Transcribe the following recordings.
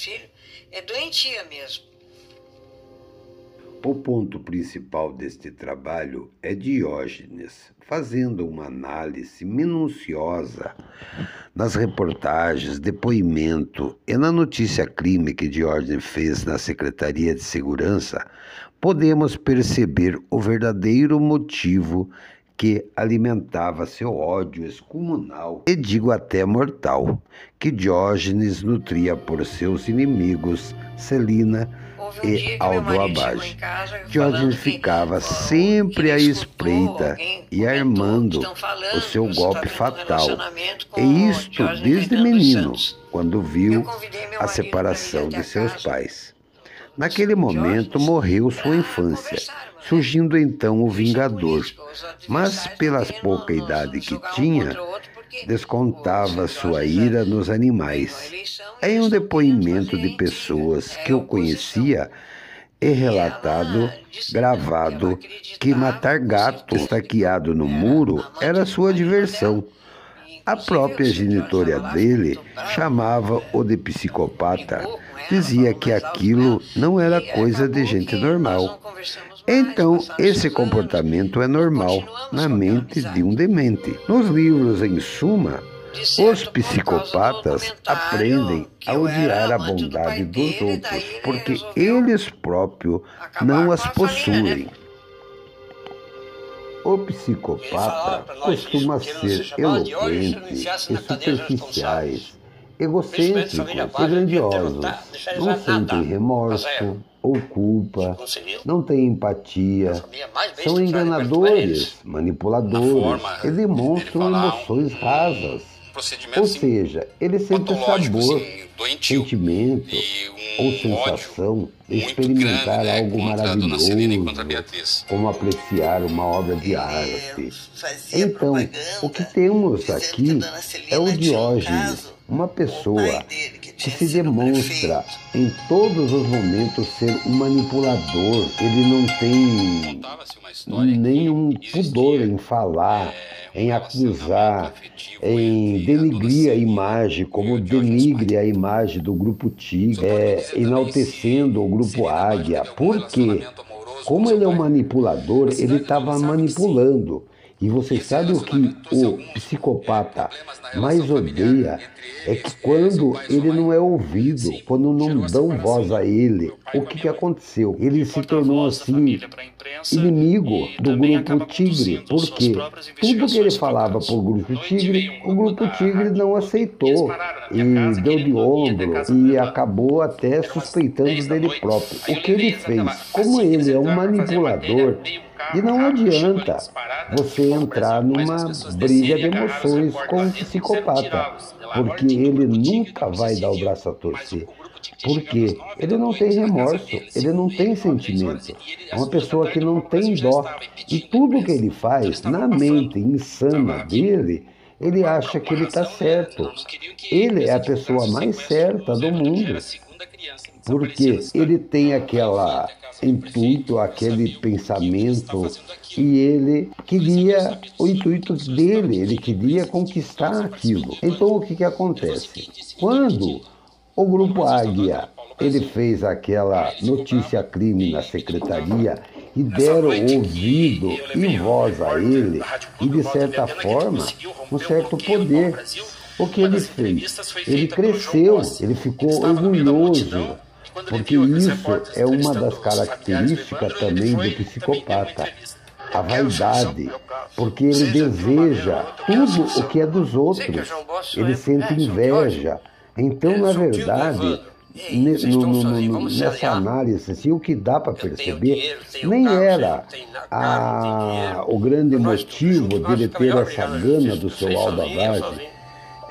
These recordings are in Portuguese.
Filho, é doentia mesmo. O ponto principal deste trabalho é Diógenes, fazendo uma análise minuciosa nas reportagens, depoimento e na notícia crime que Diógenes fez na Secretaria de Segurança, podemos perceber o verdadeiro motivo que alimentava seu ódio excomunal, e digo até mortal, que Diógenes nutria por seus inimigos Celina e Aldo Abage. Diógenes ficava sempre à espreita e armando o seu golpe fatal, e isto desde menino, quando viu a separação de seus pais. Naquele momento morreu sua infância, surgindo então o Vingador, mas pela pouca idade que tinha, descontava sua ira nos animais. Em um depoimento de pessoas que eu conhecia, é relatado, gravado, que matar gato estaqueado no muro era sua diversão. A própria genitora dele chamava-o de psicopata dizia que aquilo não era coisa de gente normal. Então, esse comportamento é normal na mente de um demente. Nos livros, em suma, os psicopatas aprendem a odiar a bondade dos outros, porque eles próprios não as possuem. O psicopata costuma ser eloquente e superficiais egocêntricos e grandiosos, não sentem remorso ou culpa, não têm empatia, são enganadores, manipuladores. E demonstram emoções rasas. Ou seja, eles sentem sabor, sentimento ou sensação experimentar algo maravilhoso, como apreciar uma obra de arte. Então, o que temos aqui é o Diógenes, uma pessoa que se demonstra em todos os momentos ser um manipulador, ele não tem nenhum pudor em falar, em acusar, em denigrir a imagem, como denigre a imagem do grupo Tigre, é, enaltecendo o grupo Águia. Por quê? Como ele é um manipulador, ele estava manipulando. E você sabe o que o psicopata mais odeia? É que quando ele não é ouvido, quando não dão voz a ele, o que, que aconteceu? Ele se tornou assim inimigo do grupo Tigre. Por quê? Tudo que ele falava para o grupo Tigre, o grupo Tigre não aceitou e deu de ombro e acabou até suspeitando dele próprio. O que ele fez? Como ele é um manipulador, e não adianta você entrar numa briga de emoções com um psicopata, porque ele nunca vai dar o braço a torcer. Porque ele não tem remorso, ele não tem sentimento. É uma pessoa que não tem dó. E tudo que ele faz, na mente insana dele, ele acha que ele está certo. Ele é a pessoa mais certa do mundo. Porque ele tem aquela intuito, aquele pensamento, e ele queria o intuito dele, ele queria conquistar aquilo. Então o que, que acontece? Quando o grupo Águia ele fez aquela notícia crime na secretaria e deram ouvido e voz a ele e de certa forma um certo poder. O que ele fez? Ele cresceu, ele ficou orgulhoso porque isso é uma das características também do psicopata. A vaidade, porque ele deseja tudo o que é dos outros, ele sente inveja. Então, na verdade, no, no, no, nessa análise, assim, o que dá para perceber nem era a, o grande motivo dele ter essa gana do seu aldavagem,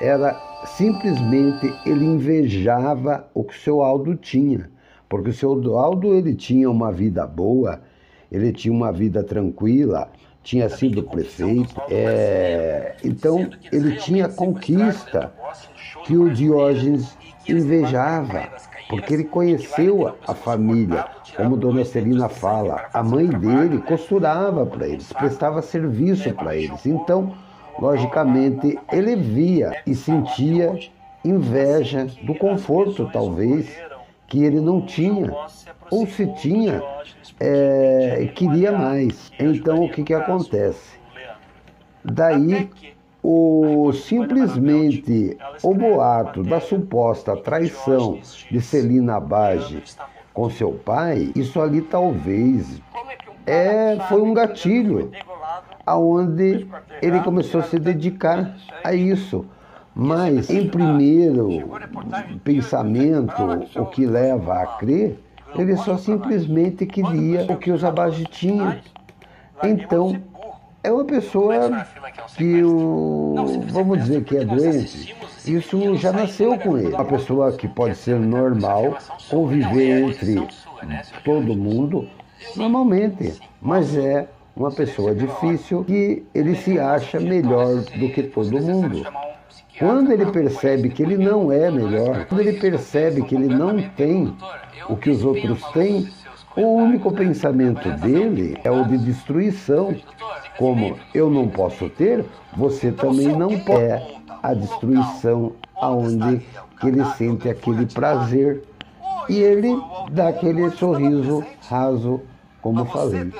era simplesmente ele invejava o que o seu Aldo tinha, porque o seu Aldo ele tinha uma vida boa, ele tinha uma vida tranquila, tinha sido prefeito, é, então ele tinha conquista que o Diógenes invejava, porque ele conheceu a família, como Dona Celina fala, a mãe dele costurava para eles, prestava serviço para eles, então logicamente ele via e sentia inveja do conforto, talvez, que ele não tinha, ou se tinha, é, queria mais. Então, o que, que acontece? Daí, o simplesmente o boato da suposta traição de Celina Bage com seu pai, isso ali talvez é, foi um gatilho aonde ele começou a se dedicar a isso. Mas, em primeiro pensamento, o que leva a crer, ele só simplesmente queria o que os Abage tinham. Então, é uma pessoa que, o, vamos dizer que é doente, isso já nasceu com ele. Uma pessoa que pode ser normal, conviver entre todo mundo, normalmente, mas é uma pessoa difícil que ele se acha melhor do que todo mundo. Quando ele percebe que ele não é melhor, quando ele percebe que ele não tem o que os outros têm, o único pensamento dele é o de destruição. Como eu não posso ter, você também não pode. É a destruição aonde ele sente aquele prazer e ele dá aquele sorriso raso, como falei.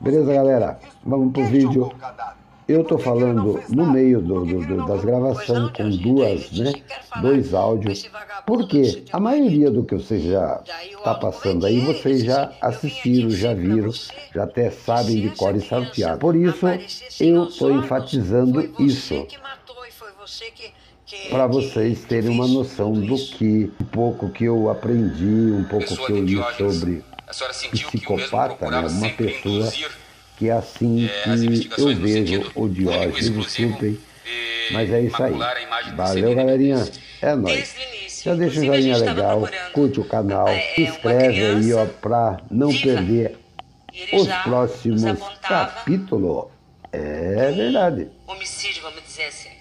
Beleza, galera? Vamos pro vídeo. Eu estou falando no meio do, do, das gravações com duas, né, dois áudios, porque a maioria do que você já está passando aí, vocês já assistiram, já viram, já até sabem de cor e salteado. Por isso, eu estou enfatizando isso. para vocês terem uma noção do que um pouco que eu aprendi, um pouco que eu li sobre psicopata, né? uma pessoa que é assim que eu vejo o Diógenes, desculpem, mas é isso aí. Valeu, galerinha. É nóis. Já deixa um joinha legal, curte o canal, é, se inscreve aí, ó, pra não perder os próximos capítulos. É verdade. Homicídio, vamos dizer assim.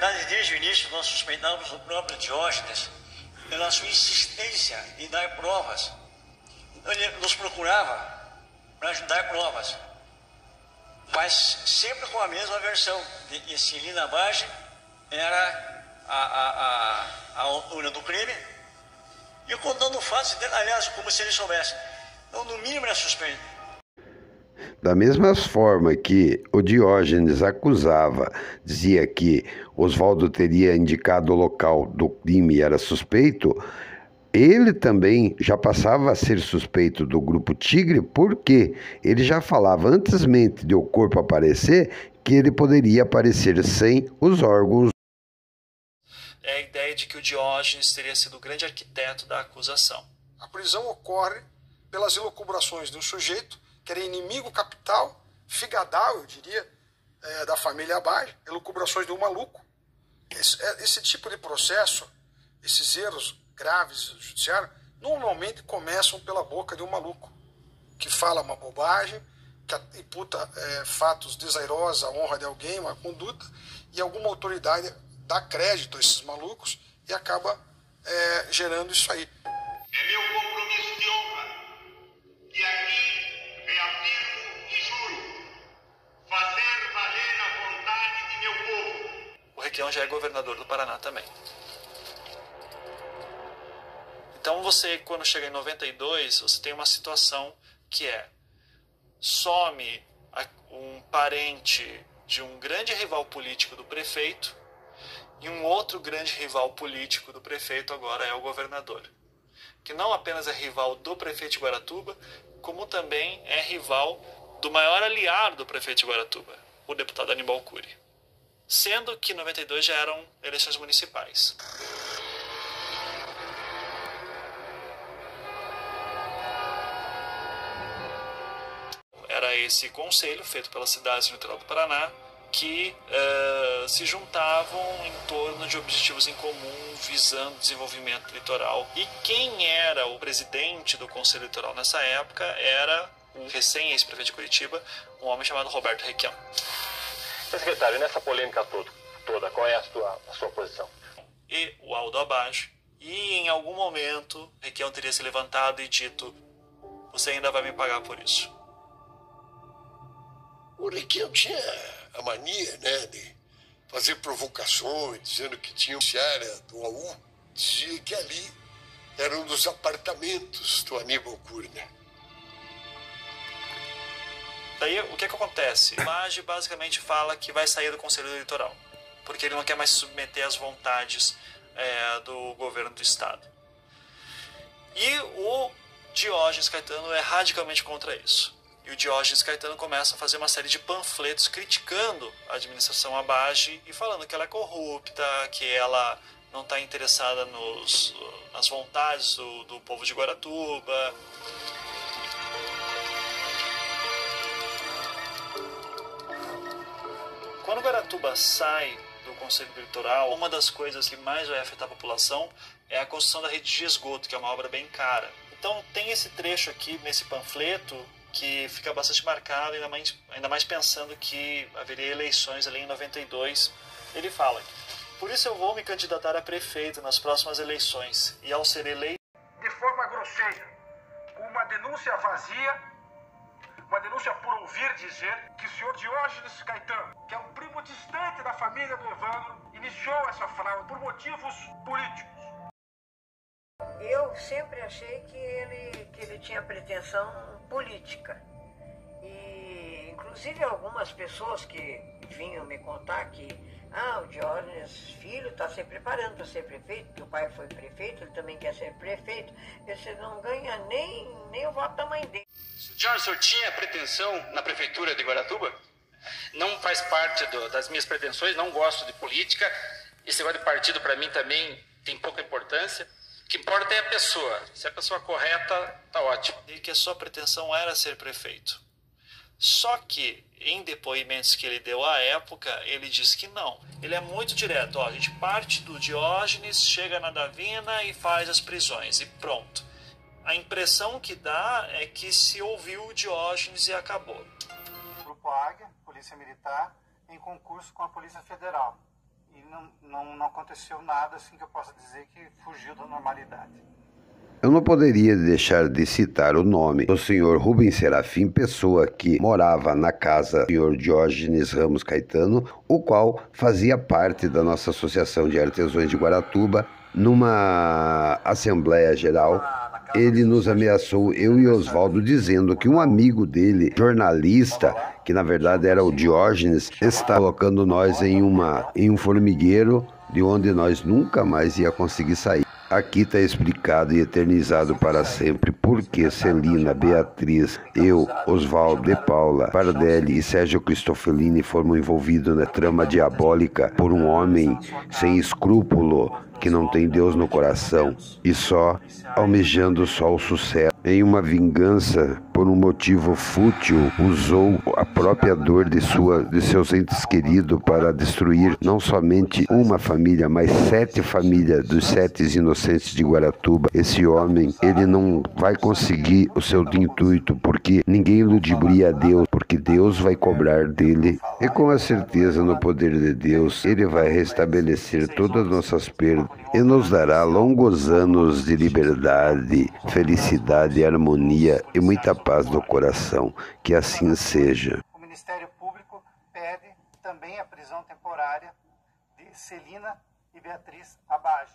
Verdade, desde o início, nós suspeitávamos o próprio Diógenes pela sua insistência em dar provas. Então, ele nos procurava para ajudar provas, mas sempre com a mesma versão. E Celina Bage era a, a, a, a autora do crime e contando fatos aliás, como se ele soubesse. Então, no mínimo, era suspeito. Da mesma forma que o Diógenes acusava, dizia que Oswaldo teria indicado o local do crime e era suspeito, ele também já passava a ser suspeito do grupo Tigre, porque ele já falava antes de o corpo aparecer que ele poderia aparecer sem os órgãos. É a ideia de que o Diógenes teria sido o grande arquiteto da acusação. A prisão ocorre pelas elucubrações de um sujeito que era inimigo capital, figadal, eu diria, é, da família Abad, elucubrações de um maluco. Esse, é, esse, tipo de processo, esses erros graves do judiciário, normalmente começam pela boca de um maluco, que fala uma bobagem, que imputa é, fatos desairosos à honra de alguém, uma conduta, e alguma autoridade dá crédito a esses malucos e acaba é, gerando isso aí. Já é governador do Paraná também. Então você, quando chega em 92, você tem uma situação que é some um parente de um grande rival político do prefeito e um outro grande rival político do prefeito agora é o governador, que não apenas é rival do prefeito de Guaratuba, como também é rival do maior aliado do prefeito de Guaratuba, o deputado Aníbal Cury. Sendo que em 92 já eram eleições municipais. Era esse conselho feito pelas cidades do litoral do Paraná que uh, se juntavam em torno de objetivos em comum visando desenvolvimento litoral. E quem era o presidente do Conselho Litoral nessa época era o recém-ex-prefeito de Curitiba, um homem chamado Roberto Requião. Secretário, nessa polêmica toda, toda qual é a sua, a sua posição? E o Aldo Abage. E em algum momento, Requião teria se levantado e dito: Você ainda vai me pagar por isso. O Requião tinha a mania né, de fazer provocações, dizendo que tinha uma área do AU, dizia que ali era um dos apartamentos do Aníbal Curner. Daí o que, que acontece? O Maggi basicamente fala que vai sair do Conselho Eleitoral, porque ele não quer mais se submeter às vontades é, do governo do Estado. E o Diógenes Caetano é radicalmente contra isso. E o Diógenes Caetano começa a fazer uma série de panfletos criticando a administração Abage e falando que ela é corrupta, que ela não está interessada nos, nas vontades do, do povo de Guaratuba. Quando Guaratuba sai do Conselho Eleitoral, uma das coisas que mais vai afetar a população é a construção da rede de esgoto, que é uma obra bem cara. Então tem esse trecho aqui nesse panfleto que fica bastante marcado, ainda mais, ainda mais pensando que haveria eleições ali em 92. Ele fala: Por isso eu vou me candidatar a prefeito nas próximas eleições, e ao ser eleito. De forma grosseira, uma denúncia vazia, uma denúncia por ouvir dizer que o senhor Diógenes Caetano, que é um primo distante da família do Evandro, iniciou essa fraude por motivos políticos. Eu sempre achei que ele, que ele tinha pretensão política. E, inclusive, algumas pessoas que vinham me contar que ah, o Diógenes Filho está se preparando para ser prefeito, que o pai foi prefeito, ele também quer ser prefeito. Você não ganha nem, nem o voto da mãe dele. Jorge, o senhor tinha pretensão na prefeitura de Guaratuba? Não faz parte do, das minhas pretensões, não gosto de política. Esse negócio de partido para mim também tem pouca importância. O que importa é a pessoa. Se a pessoa correta, tá ótimo. E que a sua pretensão era ser prefeito. Só que em depoimentos que ele deu à época, ele diz que não. Ele é muito direto. Ó, a gente parte do Diógenes, chega na Davina e faz as prisões e pronto. A impressão que dá é que se ouviu o Diógenes e acabou. Grupo Águia, Polícia Militar, em concurso com a Polícia Federal. E não, não, não aconteceu nada assim que eu possa dizer que fugiu da normalidade. Eu não poderia deixar de citar o nome do senhor Rubens Serafim, pessoa que morava na casa do senhor Diógenes Ramos Caetano, o qual fazia parte da nossa Associação de Artesãos de Guaratuba, numa Assembleia Geral. Ele nos ameaçou, eu e Oswaldo, dizendo que um amigo dele, jornalista, que na verdade era o Diógenes, está colocando nós em, uma, em um formigueiro de onde nós nunca mais ia conseguir sair. Aqui está explicado e eternizado para sempre por que Celina, Beatriz, eu, Oswaldo, De Paula, Pardelli e Sérgio Cristofelini foram envolvidos na trama diabólica por um homem sem escrúpulo que não tem Deus no coração e só almejando só o sucesso. Em uma vingança por um motivo fútil, usou a própria dor de, sua, de seus entes queridos para destruir não somente uma família, mas sete famílias dos sete inocentes de Guaratuba. Esse homem, ele não vai conseguir o seu intuito, porque ninguém ludibria a Deus, porque Deus vai cobrar dele. E com a certeza no poder de Deus, ele vai restabelecer todas as nossas perdas e nos dará longos anos de liberdade, felicidade, harmonia e muita paz no coração. Que assim seja. O Ministério Público pede também a prisão temporária de Celina e Beatriz Abage.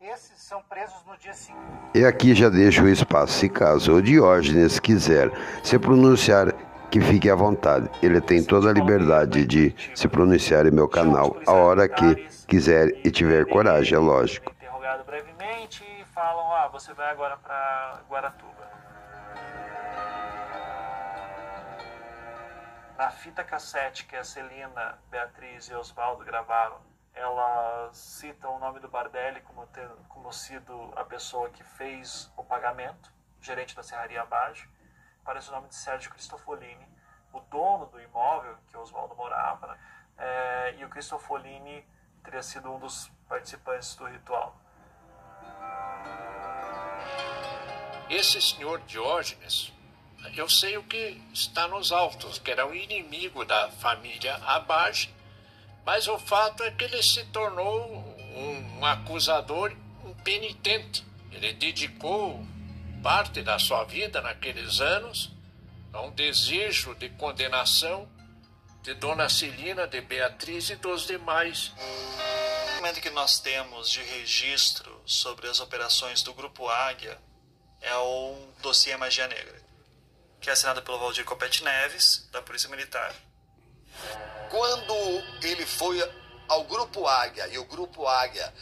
Esses são presos no dia 5. E aqui já deixo o espaço, se caso o Diógenes quiser se pronunciar que fique à vontade. Ele tem toda a liberdade de se pronunciar em meu canal a hora que quiser e tiver coragem, é lógico. Interrogado brevemente e falam: ah, você vai agora para Guaratuba. Na fita cassete que a Celina, Beatriz e Oswaldo gravaram, ela cita o nome do Bardelli como, ter, como sido a pessoa que fez o pagamento, gerente da Serraria Abaixo aparece o nome de Sérgio Cristofolini, o dono do imóvel que Oswaldo morava, né? é, e o Cristofolini teria sido um dos participantes do ritual. Esse senhor Diógenes, eu sei o que está nos autos, que era o inimigo da família Abage, mas o fato é que ele se tornou um acusador impenitente. Ele dedicou parte da sua vida naqueles anos a um desejo de condenação de Dona Celina, de Beatriz e dos demais. O momento que nós temos de registro sobre as operações do Grupo Águia é o dossiê Magia Negra, que é assinado pelo Valdir Copete Neves, da Polícia Militar. Quando ele foi ao Grupo Águia e o Grupo Águia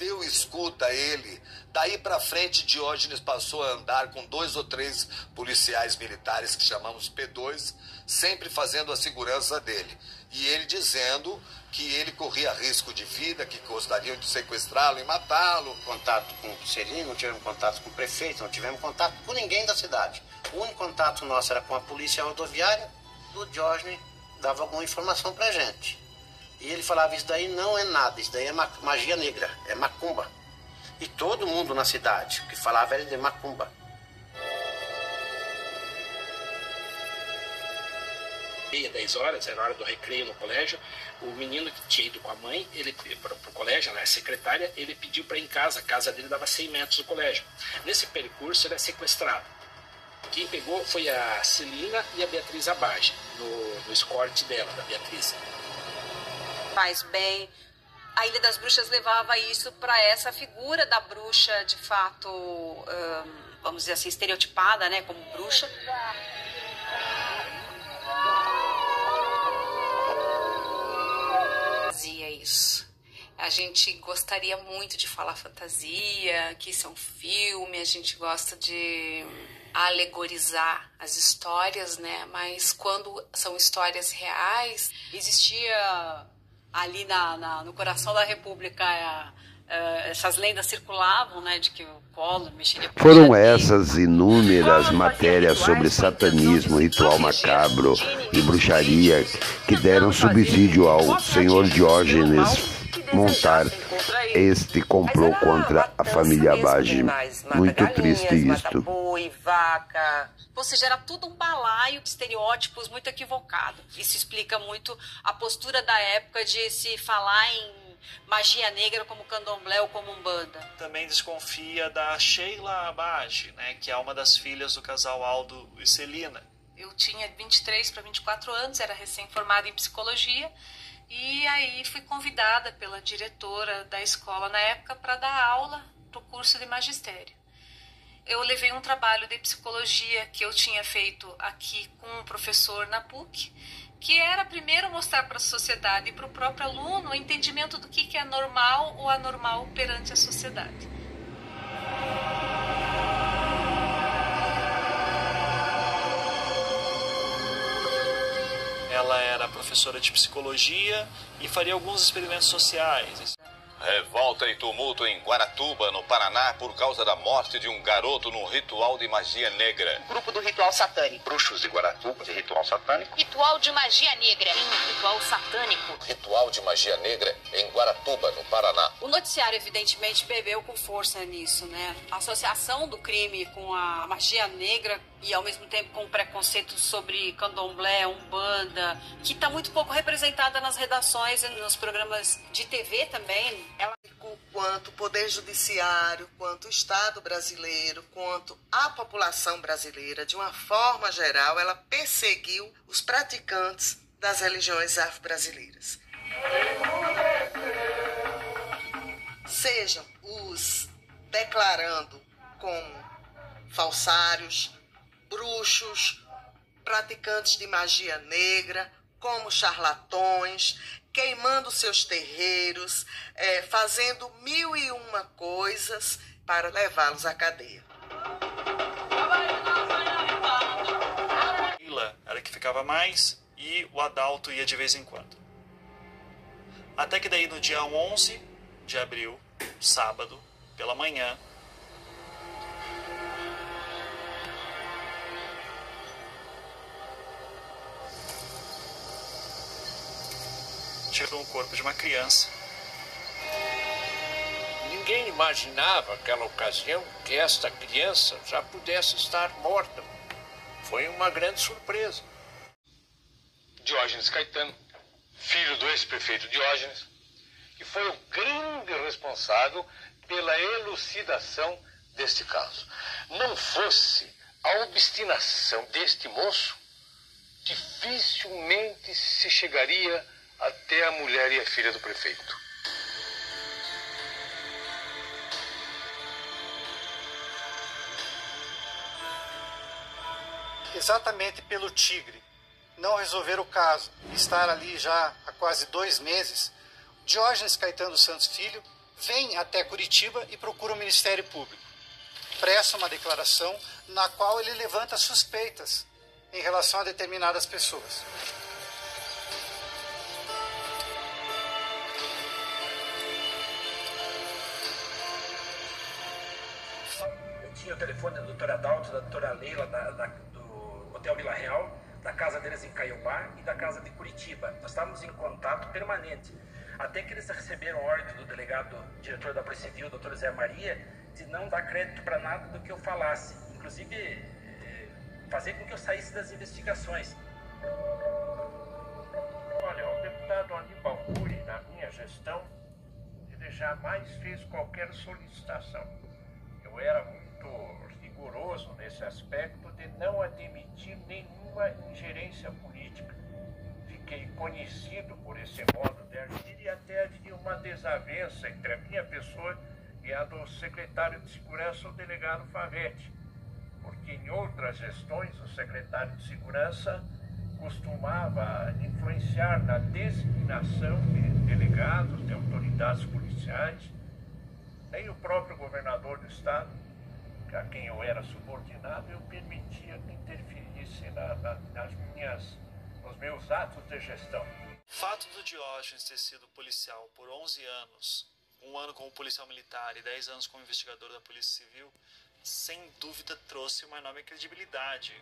deu escuta ele. Daí para frente, Diógenes passou a andar com dois ou três policiais militares que chamamos P2, sempre fazendo a segurança dele. E ele dizendo que ele corria risco de vida, que gostariam de sequestrá-lo e matá-lo. Contato com o Serino, não tivemos contato com o prefeito, não tivemos contato com ninguém da cidade. O único contato nosso era com a polícia rodoviária, do Diógenes dava alguma informação pra gente. E ele falava: Isso daí não é nada, isso daí é magia negra, é macumba. E todo mundo na cidade que falava era de macumba. Meia, 10 horas, era hora do recreio no colégio. O menino que tinha ido com a mãe, ele para o colégio, né, a secretária, ele pediu para ir em casa. A casa dele dava 100 metros do colégio. Nesse percurso, ele é sequestrado. Quem pegou foi a Celina e a Beatriz Abage, no, no escorte dela, da Beatriz faz bem. A Ilha das Bruxas levava isso para essa figura da bruxa, de fato, vamos dizer assim, estereotipada, né, como bruxa. Fazia isso. A gente gostaria muito de falar fantasia, que isso é um filme, a gente gosta de alegorizar as histórias, né? Mas quando são histórias reais, existia ali na, na, no coração da República é, é, essas lendas circulavam, né, de que o Collor mexeria com Foram essas inúmeras matérias sobre satanismo, ritual macabro e bruxaria que deram subsídio ao senhor Diógenes montar este complô contra a família Abage. Muito triste isto. Ou seja, era tudo um balaio de estereótipos muito equivocado. Isso explica muito a postura da época de se falar em magia negra como candomblé ou como umbanda. Também desconfia da Sheila Abage, né, que é uma das filhas do casal Aldo e Celina. Eu tinha 23 para 24 anos, era recém-formada em psicologia e aí fui convidada pela diretora da escola na época para dar aula para o curso de magistério. Eu levei um trabalho de psicologia que eu tinha feito aqui com um professor na PUC, que era primeiro mostrar para a sociedade e para o próprio aluno o entendimento do que é normal ou anormal perante a sociedade. Ela era professora de psicologia e faria alguns experimentos sociais. Revolta e tumulto em Guaratuba, no Paraná, por causa da morte de um garoto num ritual de magia negra. Grupo do ritual satânico. Bruxos de Guaratuba, de ritual satânico. Ritual de magia negra. Em ritual satânico. Ritual de magia negra em Guaratuba, no Paraná. O noticiário, evidentemente, bebeu com força nisso, né? A associação do crime com a magia negra e ao mesmo tempo com preconceito sobre candomblé, umbanda, que está muito pouco representada nas redações e nos programas de TV também. Ela quanto poder judiciário, quanto o Estado brasileiro, quanto a população brasileira, de uma forma geral, ela perseguiu os praticantes das religiões afro-brasileiras. Sejam os declarando como falsários, bruxos, praticantes de magia negra, como charlatões, queimando seus terreiros, é, fazendo mil e uma coisas para levá-los à cadeia. Ila era que ficava mais e o Adalto ia de vez em quando. Até que daí no dia 11 de abril, sábado, pela manhã, tirou um corpo de uma criança. Ninguém imaginava naquela ocasião que esta criança já pudesse estar morta. Foi uma grande surpresa. Diógenes Caetano, filho do ex-prefeito Diógenes, que foi o grande responsável pela elucidação deste caso. Não fosse a obstinação deste moço, dificilmente se chegaria até a mulher e a filha do prefeito. Exatamente pelo Tigre não resolver o caso, estar ali já há quase dois meses, Diógenes Caetano Santos Filho vem até Curitiba e procura o Ministério Público. Presta uma declaração na qual ele levanta suspeitas em relação a determinadas pessoas. Tinha o telefone da doutora Dalto, da doutora Leila, da, da, do Hotel Vila Real, da casa deles em Caiobá e da casa de Curitiba. Nós estávamos em contato permanente. Até que eles receberam ordem do delegado, diretor da Polícia Civil, doutor Zé Maria, de não dar crédito para nada do que eu falasse. Inclusive, eh, fazer com que eu saísse das investigações. Olha, o deputado Aníbal Cury, na minha gestão, ele jamais fez qualquer solicitação. Eu era muito rigoroso nesse aspecto de não admitir nenhuma ingerência política. Fiquei conhecido por esse modo de agir e até havia uma desavença entre a minha pessoa e a do secretário de Segurança, o delegado Favete, porque em outras gestões o secretário de Segurança costumava influenciar na designação de delegados, de autoridades policiais, nem o próprio governador do estado, a quem eu era subordinado, eu permitia que interferisse na, na, nas minhas, nos meus atos de gestão. Fato do Diógenes ter sido policial por 11 anos um ano como policial militar e 10 anos como investigador da Polícia Civil, sem dúvida trouxe uma enorme credibilidade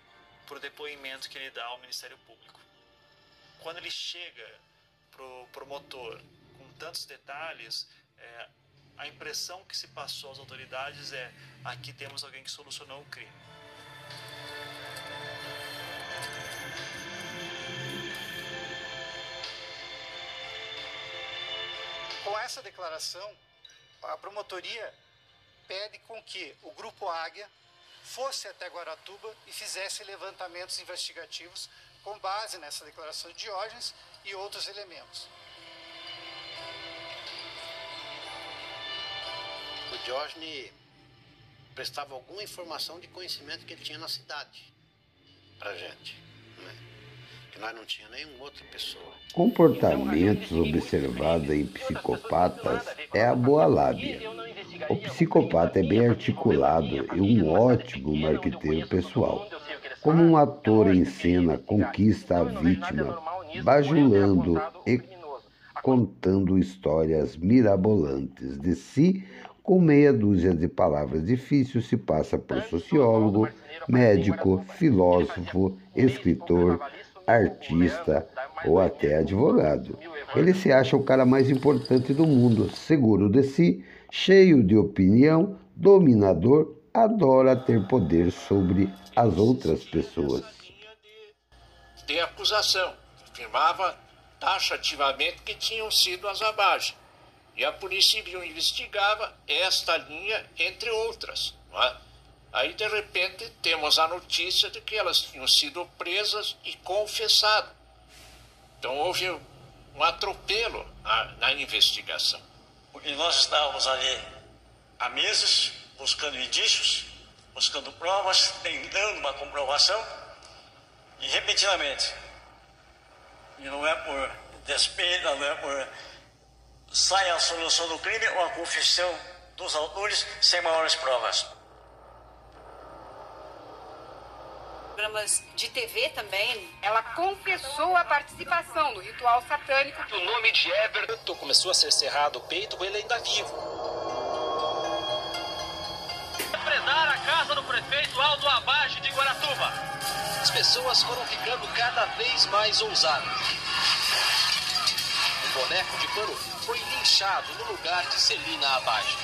para o depoimento que ele dá ao Ministério Público. Quando ele chega para o promotor com tantos detalhes, é, a impressão que se passou às autoridades é: aqui temos alguém que solucionou o crime. Com essa declaração, a promotoria pede com que o Grupo Águia fosse até Guaratuba e fizesse levantamentos investigativos com base nessa declaração de Diógenes e outros elementos. Diógenes prestava alguma informação de conhecimento que ele tinha na cidade para gente que nós não tinha nenhuma outra pessoa. Comportamentos observados em psicopatas é a boa lábia. O psicopata é bem articulado e um ótimo marqueteiro pessoal. Como um ator em cena conquista a vítima, bajulando e contando histórias mirabolantes de si, com meia dúzia de palavras difíceis, se passa por sociólogo, médico, filósofo, escritor, artista ou até advogado. Ele se acha o cara mais importante do mundo, seguro de si, cheio de opinião, dominador, adora ter poder sobre as outras pessoas. De acusação, afirmava taxativamente que tinham sido as abagens. E a Polícia Civil investigava esta linha, entre outras. É? Aí, de repente, temos a notícia de que elas tinham sido presas e confessado. Então, houve um atropelo na, na investigação. Porque nós estávamos ali há meses buscando indícios, buscando provas, tentando uma comprovação, e repentinamente, e não é por despeito, não é por sai a solução do crime ou a confissão dos autores sem maiores provas. programas de TV também. Ela confessou a participação no ritual satânico. O nome de Everton começou a ser cerrado o peito com ele ainda vivo. Depredar a casa do prefeito Aldo Abage de Guaratuba. As pessoas foram ficando cada vez mais ousadas. O boneco de pano foi linchado no lugar de Celina Abaixo.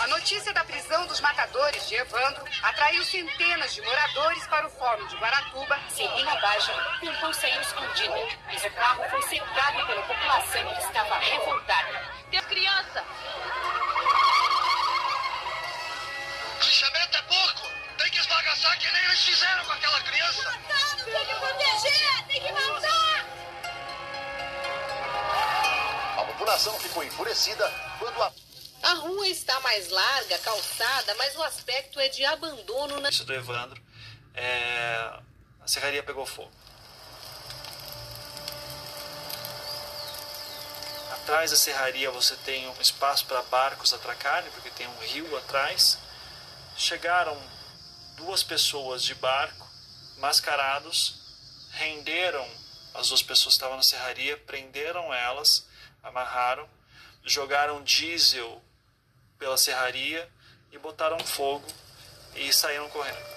A notícia da prisão dos matadores de Evandro atraiu centenas de moradores para o Fórum de Guaratuba. Celina Baja tentou sair escondida, mas o carro foi cercado pela população que estava revoltada. Tem criança! Lixamento é pouco! Tem que esbagaçar que nem eles fizeram com aquela criança! Tem que proteger! Tem que matar! Desconhecida quando a. A rua está mais larga, calçada, mas o aspecto é de abandono na. Isso do Evandro. É... A serraria pegou fogo. Atrás da serraria você tem um espaço para barcos atracarem, porque tem um rio atrás. Chegaram duas pessoas de barco, mascarados, renderam as duas pessoas que estavam na serraria, prenderam elas, amarraram, jogaram diesel pela serraria e botaram fogo e saíram correndo.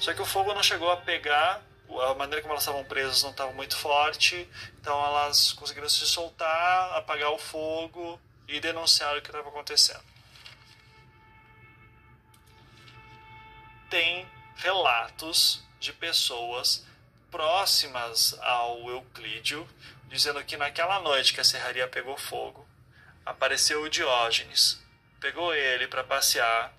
Só que o fogo não chegou a pegar a maneira como elas estavam presas não estava muito forte, então elas conseguiram se soltar, apagar o fogo e denunciar o que estava acontecendo. Tem relatos de pessoas próximas ao Euclídeo dizendo que naquela noite que a serraria pegou fogo, apareceu o Diógenes, pegou ele para passear,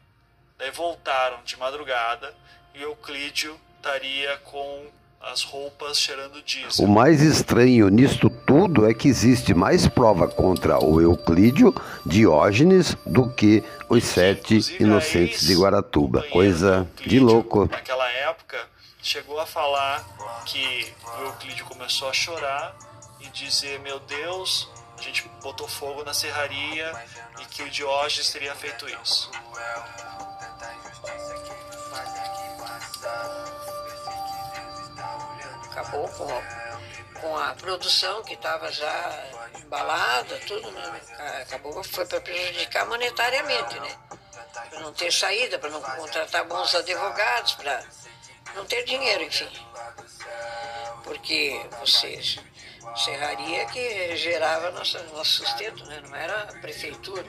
daí voltaram de madrugada e Euclídeo estaria com as roupas cheirando diesel. O mais estranho nisto tudo é que existe mais prova contra o Euclídio, Diógenes, do que os sete inocentes de Guaratuba. Coisa de louco. Naquela chegou a falar que o Euclídio começou a chorar e dizer: Meu Deus, a gente botou fogo na serraria e que o Diógenes teria feito isso. acabou com, com a produção que estava já embalada, tudo, né? Acabou, foi para prejudicar monetariamente, né? Para não ter saída, para não contratar bons advogados, para não ter dinheiro, enfim. Porque você serraria que gerava nosso, nosso sustento, né? Não era a prefeitura.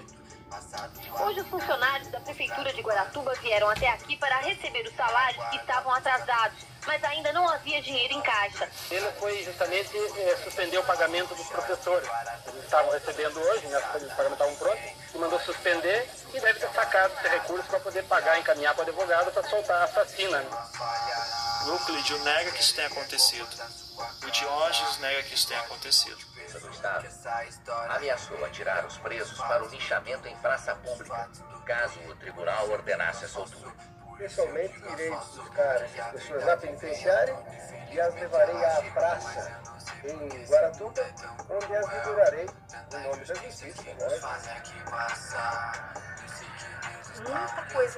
Hoje os funcionários da Prefeitura de Guaratuba vieram até aqui para receber os salários que estavam atrasados, mas ainda não havia dinheiro em caixa. Ele foi justamente é, suspender o pagamento dos professores. Eles estavam recebendo hoje, né, os pagamentos estavam prontos, e mandou suspender e deve ter sacado esse recurso para poder pagar, encaminhar para o advogado para soltar a assassina. Né? O Euclídeo nega que isso tenha acontecido. O Diógenes nega que isso tenha acontecido do Estado ameaçou atirar os presos para o linchamento em praça pública, caso o tribunal ordenasse a soltura. Pessoalmente, irei buscar essas pessoas na penitenciária e as levarei à praça em Guaratuba, onde as liberarei em nome da justiça. Né? Muita coisa.